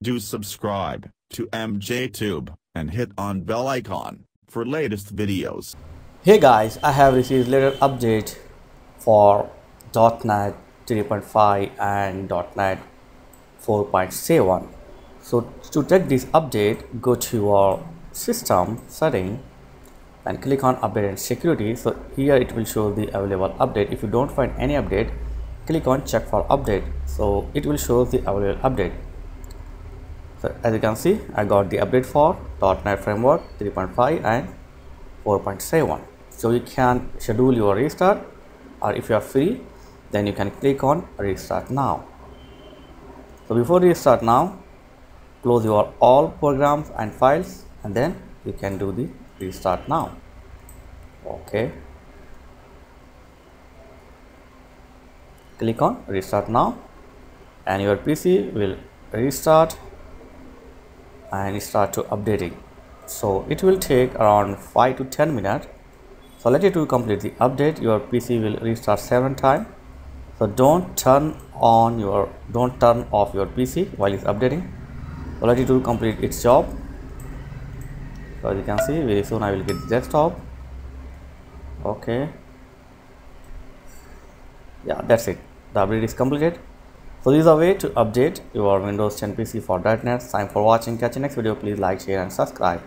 Do subscribe to MJTube and hit on bell icon for latest videos. Hey guys, I have received little update for .NET 3.5 and .NET 4.7. So to take this update, go to your system setting and click on update and security. So here it will show the available update. If you don't find any update, click on check for update. So it will show the available update. So as you can see, I got the update for .NET Framework 3.5 and 4.7 so you can schedule your restart or if you are free then you can click on restart now. So before restart now close your all programs and files and then you can do the restart now. Okay. Click on restart now and your pc will restart and start to updating. So it will take around 5 to 10 minutes. So let it to complete the update. Your pc will restart seven times. So don't turn on your don't turn off your pc while it's updating. So let it to complete its job. So as you can see very soon i will get the desktop. Okay. Yeah that's it. The update is completed so this is a way to update your windows 10 pc for .NET. time for watching catch you next video please like share and subscribe